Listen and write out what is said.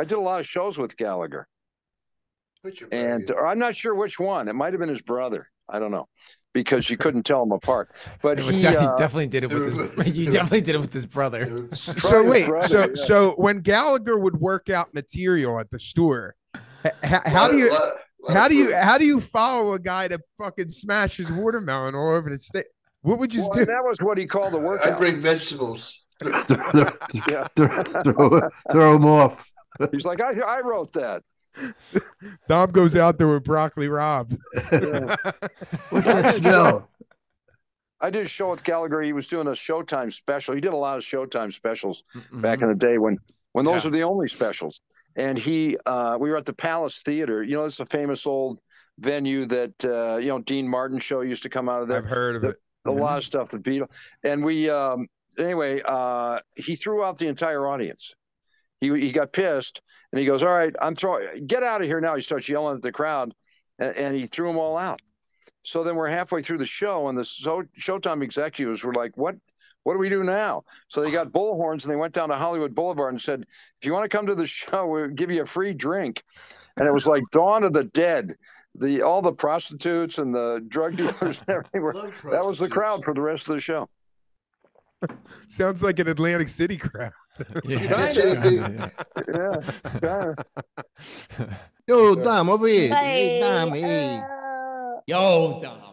I did a lot of shows with Gallagher, Put and or I'm not sure which one. It might have been his brother. I don't know because you couldn't tell them apart. But But he, de- uh, definitely did it with his. You definitely did it with his brother. So wait, brother, so yeah. so when Gallagher would work out material at the store, h- h- how do you lot- lot how do you how do you follow a guy to fucking smash his watermelon all over the state? What would you well, do? that was what he called the work? I bring vegetables. Yeah. throw, throw him off. He's like, I, I wrote that. Dom goes out there with broccoli rabe. What's that smell? I did a show with Gallagher. He was doing a Showtime special. He did a lot of Showtime specials back in the day when when those Yeah. were the only specials. And he, uh, we were at the Palace Theater. You know, it's a famous old venue that uh, you know Dean Martin show used to come out of there. I've heard of it. a lot of stuff. The Beatles, and we um, anyway. Uh, he threw out the entire audience. He he got pissed, and he goes, "All right, I'm throwing. Get out of here now." He starts yelling at the crowd, and, and he threw them all out. So then we're halfway through the show, and the show, Showtime executives were like, "What? What do we do now?" So they got bullhorns, and they went down to Hollywood Boulevard and said, "If you want to come to the show, we'll give you a free drink." And it was like Dawn of the Dead. The all the prostitutes and the drug dealers and Love that was the crowd for the rest of the show. Sounds like an Atlantic City crowd. Yeah. That's anything. Yeah, yeah. Yo, Dom, over here. Hey, Dom, hey. Uh, Yo, Dom.